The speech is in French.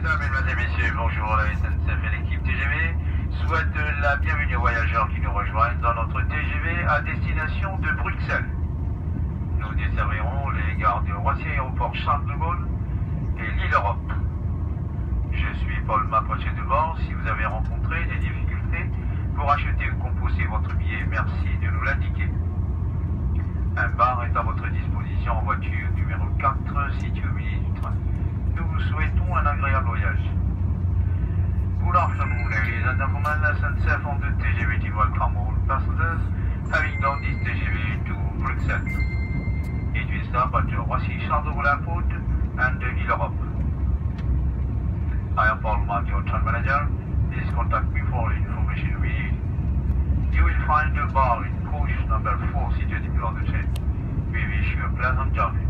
Mesdames, et Messieurs, bonjour la SNCF et l'équipe TGV souhaite la bienvenue aux voyageurs qui nous rejoignent dans notre TGV à destination de Bruxelles. Nous desservirons les gares de Roissy Aéroport Charles de Gaulle et l'île Europe. Je suis Paul Mapoché de bord. Si vous avez rencontré des difficultés pour acheter ou composer votre billet, merci de nous l'indiquer. Un bar est à votre disposition en voiture numéro 4 situé au milieu du train. Ladies and gentlemen. SNCF on the TGV to welcome all passengers having done this TGV to Bruxelles. It will stop at Roissy Charles Airport and Ile Europe. I am Paul Mark, your train manager. Please contact me for information we need. You will find a bar in coach number 4 situated below the train. We wish you a pleasant journey.